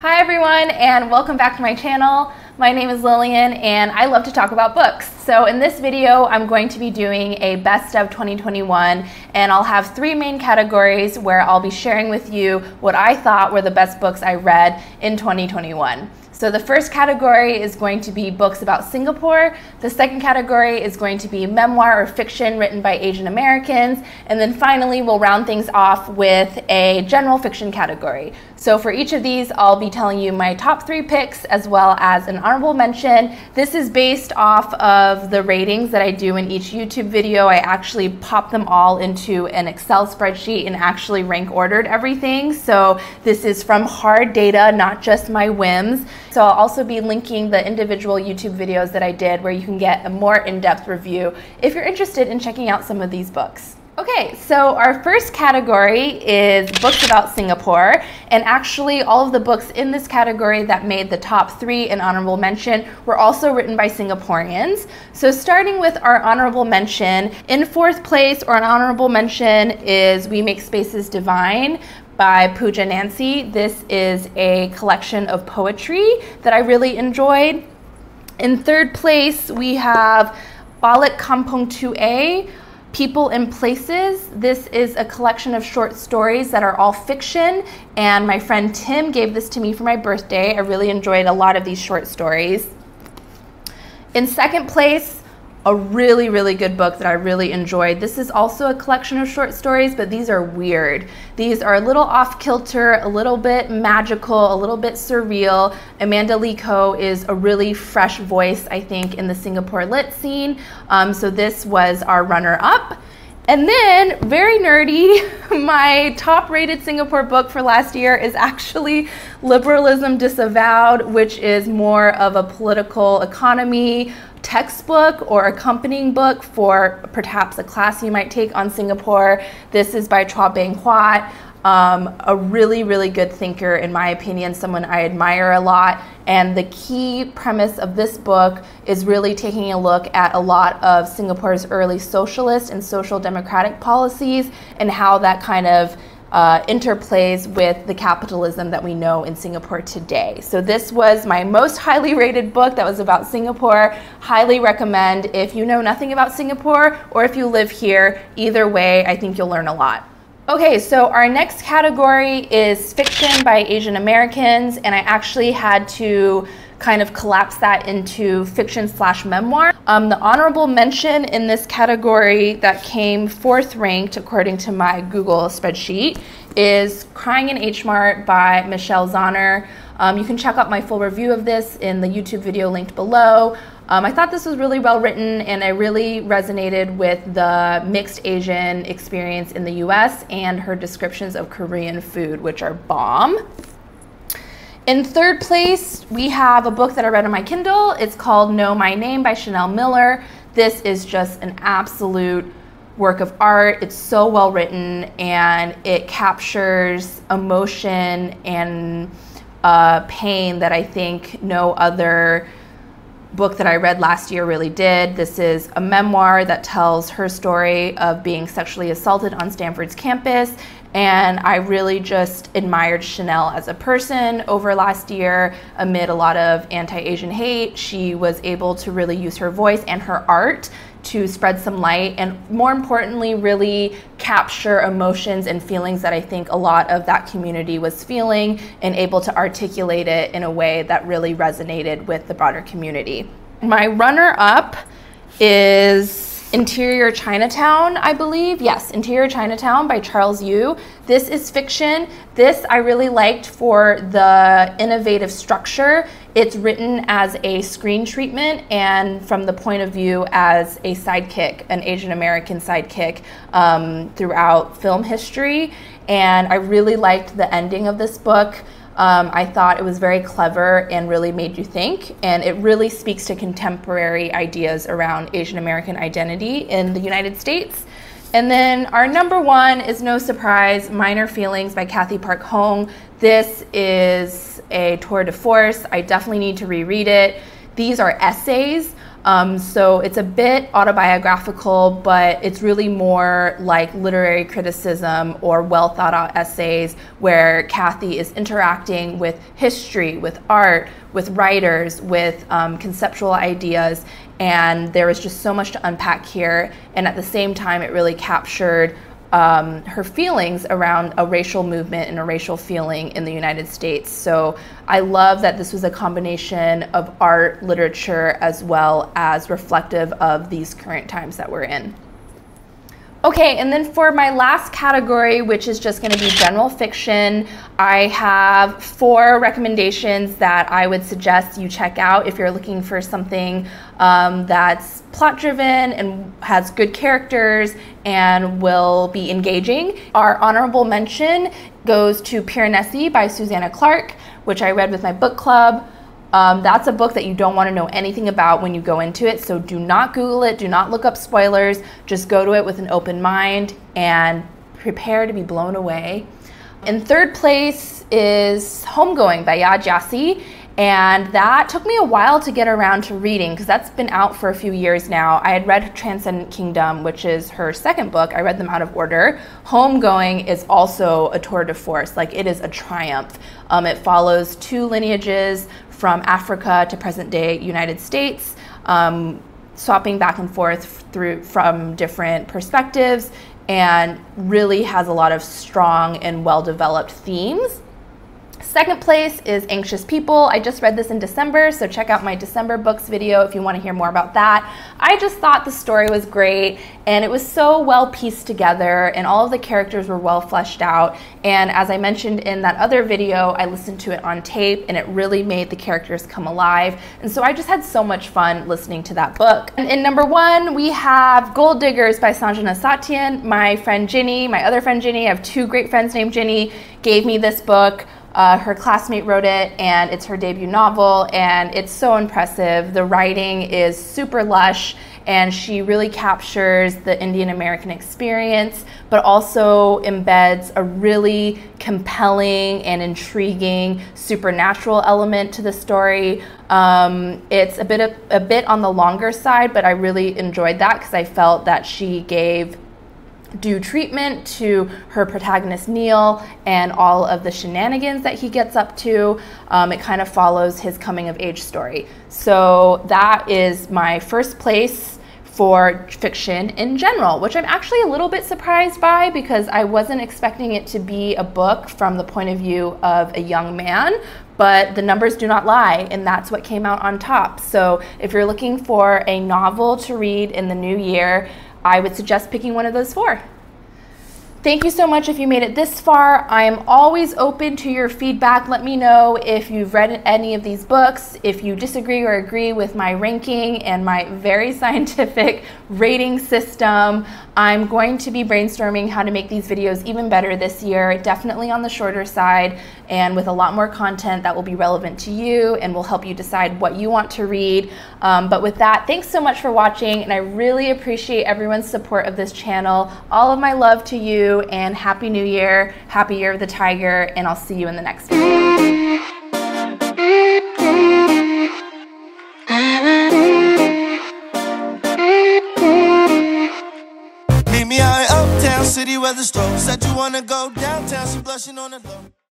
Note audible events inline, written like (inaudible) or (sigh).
Hi everyone and welcome back to my channel. My name is Lilian and I love to talk about books. So in this video I'm going to be doing a best of 2021 and I'll have three main categories where I'll be sharing with you what I thought were the best books I read in 2021. So the first category is going to be books about Singapore. The second category is going to be memoir or fiction written by Asian Americans. And then finally, we'll round things off with a general fiction category. So for each of these, I'll be telling you my top three picks as well as an honorable mention. This is based off of the ratings that I do in each YouTube video. I actually pop them all into an Excel spreadsheet and actually rank ordered everything. So this is from hard data, not just my whims. So I'll also be linking the individual YouTube videos that I did where you can get a more in-depth review if you're interested in checking out some of these books. Okay, so our first category is books about Singapore, and actually all of the books in this category that made the top three in honorable mention were also written by Singaporeans. So starting with our honorable mention, in fourth place or an honorable mention is We Make Spaces Divine by Pooja Nansi. This is a collection of poetry that I really enjoyed. In third place, we have Balik Kampung 2A People and Places. This is a collection of short stories that are all fiction, and my friend Tim gave this to me for my birthday. I really enjoyed a lot of these short stories. In second place, a really, really good book that I really enjoyed. This is also a collection of short stories, but these are weird. These are a little off kilter, a little bit magical, a little bit surreal. Amanda Lee Koe is a really fresh voice, I think, in the Singapore lit scene. Um, so this was our runner up. And then, very nerdy, (laughs) my top rated Singapore book for last year is actually Liberalism Disavowed, which is more of a political economy textbook or accompanying book for perhaps a class you might take on Singapore. This is by Chua Beng Huat. Um, a really, really good thinker, in my opinion, someone I admire a lot. And the key premise of this book is really taking a look at a lot of Singapore's early socialist and social democratic policies and how that kind of uh, interplays with the capitalism that we know in Singapore today. So, this was my most highly rated book that was about Singapore. Highly recommend if you know nothing about Singapore or if you live here. Either way, I think you'll learn a lot. Okay, so our next category is fiction by Asian Americans, and I actually had to kind of collapse that into fiction slash memoir. Um, the honorable mention in this category that came fourth ranked according to my Google spreadsheet is Crying in H Mart by Michelle Zauner. Um, you can check out my full review of this in the YouTube video linked below. Um, I thought this was really well written and I really resonated with the mixed Asian experience in the US and her descriptions of Korean food, which are bomb. In third place, we have a book that I read on my Kindle. It's called Know My Name by Chanel Miller. This is just an absolute work of art. It's so well written and it captures emotion and uh, pain that I think no other book that I read last year really did. This is a memoir that tells her story of being sexually assaulted on Stanford's campus and I really just admired Chanel as a person over last year amid a lot of anti Asian hate. She was able to really use her voice and her art to spread some light and, more importantly, really capture emotions and feelings that I think a lot of that community was feeling and able to articulate it in a way that really resonated with the broader community. My runner up is Interior Chinatown, I believe. Yes, Interior Chinatown by Charles Yu. This is fiction. This I really liked for the innovative structure. It's written as a screen treatment and from the point of view as a sidekick, an Asian American sidekick um, throughout film history. And I really liked the ending of this book. Um, I thought it was very clever and really made you think, and it really speaks to contemporary ideas around Asian American identity in the United States. And then our number one is no surprise, Minor Feelings by Cathy Park Hong. This is a tour de force. I definitely need to reread it. These are essays Um, so it's a bit autobiographical, but it's really more like literary criticism or well thought out essays where Cathy is interacting with history, with art, with writers, with um, conceptual ideas. And there was just so much to unpack here. And at the same time, it really captured um, her feelings around a racial movement and a racial feeling in the United States. So I love that this was a combination of art, literature, as well as reflective of these current times that we're in. Okay, and then for my last category, which is just going to be general fiction, I have four recommendations that I would suggest you check out if you're looking for something um, that's plot driven and has good characters and will be engaging. Our honorable mention goes to Piranesi by Susanna Clarke, which I read with my book club. Um, that's a book that you don't want to know anything about when you go into it. So do not Google it, do not look up spoilers. Just go to it with an open mind and prepare to be blown away. In third place is Homegoing by Yaa Gyasi. And that took me a while to get around to reading because that's been out for a few years now. I had read Transcendent Kingdom, which is her second book. I read them out of order. Homegoing is also a tour de force, like it is a triumph. Um, it follows two lineages from Africa to present day United States, um, swapping back and forth through from different perspectives, and really has a lot of strong and well developed themes. Second place is Anxious People. I just read this in December, so check out my December books video if you want to hear more about that. I just thought the story was great and it was so well pieced together and all of the characters were well fleshed out. And as I mentioned in that other video, I listened to it on tape and it really made the characters come alive. And so I just had so much fun listening to that book. And in number one, we have Gold Diggers by Sanjena Sathian. My friend Ginny, my other friend Ginny, I have two great friends named Ginny, gave me this book. Uh, her classmate wrote it, and it's her debut novel, and it's so impressive. The writing is super lush, and she really captures the Indian American experience, but also embeds a really compelling and intriguing supernatural element to the story. Um, it's a bit of, a bit on the longer side, but I really enjoyed that because I felt that she gave due treatment to her protagonist Neil and all of the shenanigans that he gets up to. Um, it kind of follows his coming of age story. So that is my first place for fiction in general, which I'm actually a little bit surprised by because I wasn't expecting it to be a book from the point of view of a young man. But the numbers do not lie, and that's what came out on top. So, if you're looking for a novel to read in the new year, I would suggest picking one of those four. Thank you so much if you made it this far. I am always open to your feedback. Let me know if you've read any of these books, if you disagree or agree with my ranking and my very (laughs) scientific rating system. I'm going to be brainstorming how to make these videos even better this year, definitely on the shorter side and with a lot more content that will be relevant to you and will help you decide what you want to read. Um, but with that, thanks so much for watching and I really appreciate everyone's support of this channel. All of my love to you and Happy New Year, Happy Year of the Tiger, and I'll see you in the next video. City where the Said you wanna go downtown, blushing on the low.